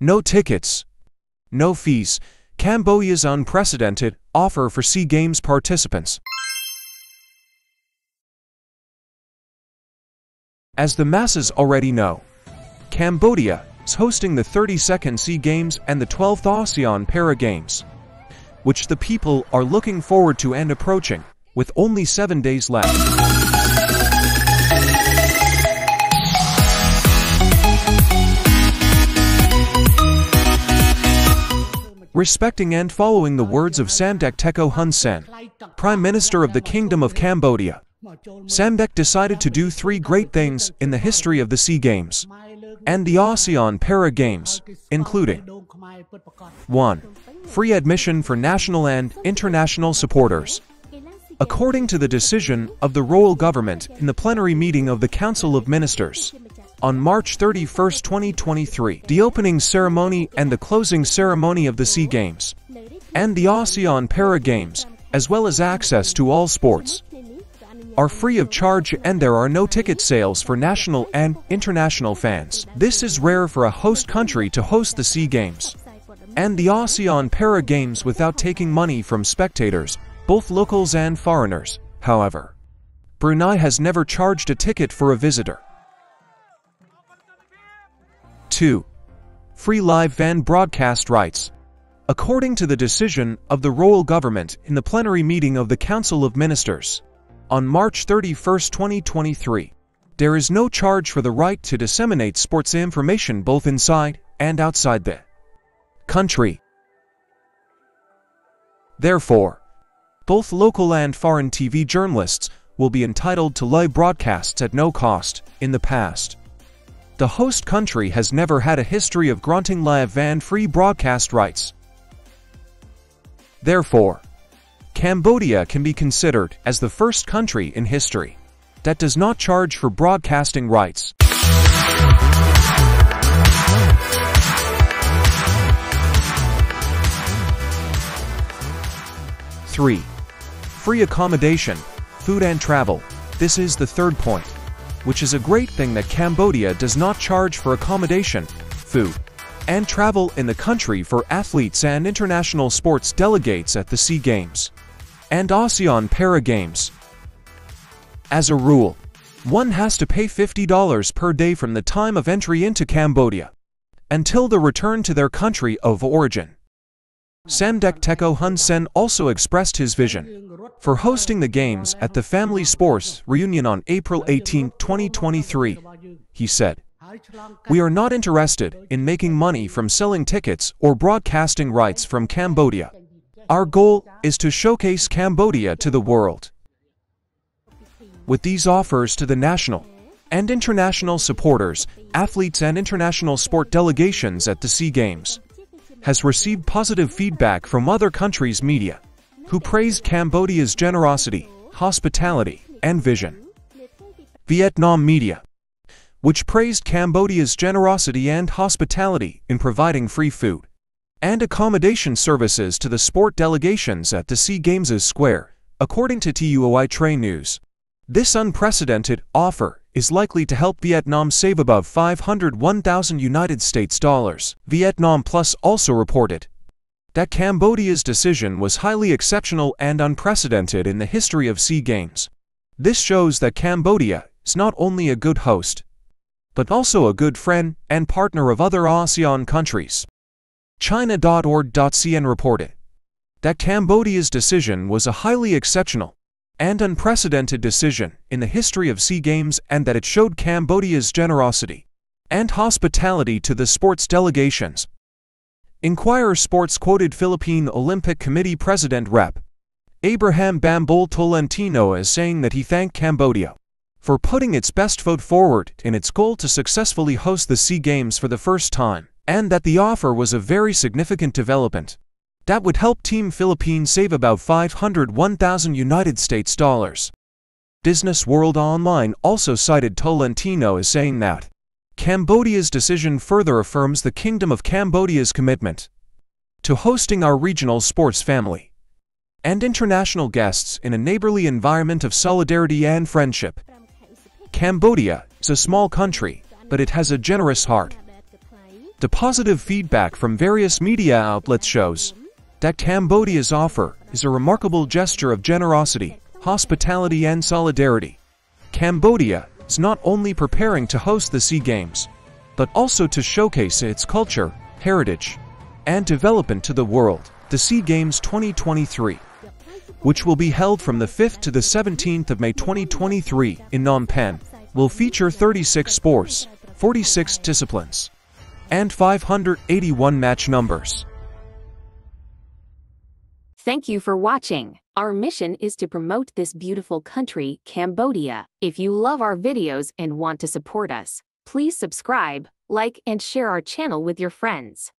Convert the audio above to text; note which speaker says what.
Speaker 1: No tickets. No fees. Cambodia's unprecedented offer for SEA Games participants. As the masses already know, Cambodia is hosting the 32nd SEA Games and the 12th ASEAN Para Games, which the people are looking forward to and approaching, with only seven days left. Respecting and following the words of Samdech Techo Hun Sen, Prime Minister of the Kingdom of Cambodia, Samdech decided to do three great things in the history of the SEA Games and the ASEAN Para Games, including 1. Free admission for national and international supporters. According to the decision of the royal government in the plenary meeting of the Council of Ministers, on March 31, 2023, the opening ceremony and the closing ceremony of the SEA Games and the ASEAN Para Games, as well as access to all sports, are free of charge and there are no ticket sales for national and international fans. This is rare for a host country to host the SEA Games and the ASEAN Para Games without taking money from spectators, both locals and foreigners. However, Brunei has never charged a ticket for a visitor. 2. Free live fan broadcast rights. According to the decision of the royal government in the plenary meeting of the Council of Ministers, on March 31, 2023, there is no charge for the right to disseminate sports information both inside and outside the country. Therefore, both local and foreign TV journalists will be entitled to live broadcasts at no cost in the past. The host country has never had a history of granting live and free broadcast rights. Therefore, Cambodia can be considered as the first country in history that does not charge for broadcasting rights. Three, free accommodation, food and travel. This is the third point, which is a great thing that Cambodia does not charge for accommodation, food, and travel in the country for athletes and international sports delegates at the SEA Games and ASEAN Para Games. As a rule, one has to pay $50 per day from the time of entry into Cambodia until the return to their country of origin. Samdech Techo Hun Sen also expressed his vision for hosting the games at the Family Sports reunion on April 18, 2023. He said, We are not interested in making money from selling tickets or broadcasting rights from Cambodia. Our goal is to showcase Cambodia to the world. With these offers to the national and international supporters, athletes and international sport delegations at the SEA Games has received positive feedback from other countries' media, who praised Cambodia's generosity, hospitality, and vision. Vietnam media, which praised Cambodia's generosity and hospitality in providing free food and accommodation services to the sport delegations at the SEA Games Square, according to Tuoi Tre News. This unprecedented offer is likely to help Vietnam save above 501,000 United States dollars. Vietnam Plus also reported that Cambodia's decision was highly exceptional and unprecedented in the history of SEA Games. This shows that Cambodia is not only a good host, but also a good friend and partner of other ASEAN countries. China.org.cn reported that Cambodia's decision was a highly exceptional and unprecedented decision in the history of SEA Games and that it showed Cambodia's generosity and hospitality to the sports delegations. Inquirer Sports quoted Philippine Olympic Committee President Rep. Abraham Bambol Tolentino as saying that he thanked Cambodia for putting its best foot forward in its goal to successfully host the SEA Games for the first time and that the offer was a very significant development that would help Team Philippines save about 501,000 United States dollars. Business World Online also cited Tolentino as saying that Cambodia's decision further affirms the Kingdom of Cambodia's commitment to hosting our regional sports family and international guests in a neighborly environment of solidarity and friendship. Cambodia is a small country, but it has a generous heart The positive feedback from various media outlets shows that Cambodia's offer is a remarkable gesture of generosity, hospitality and solidarity. Cambodia is not only preparing to host the SEA Games, but also to showcase its culture, heritage, and development to the world. The SEA Games 2023, which will be held from the 5th to the 17th of May 2023 in Phnom Penh, will feature 36 sports, 46 disciplines, and 581 match numbers.
Speaker 2: Thank you for watching. Our mission is to promote this beautiful country, Cambodia. If you love our videos and want to support us, please subscribe, like, and share our channel with your friends.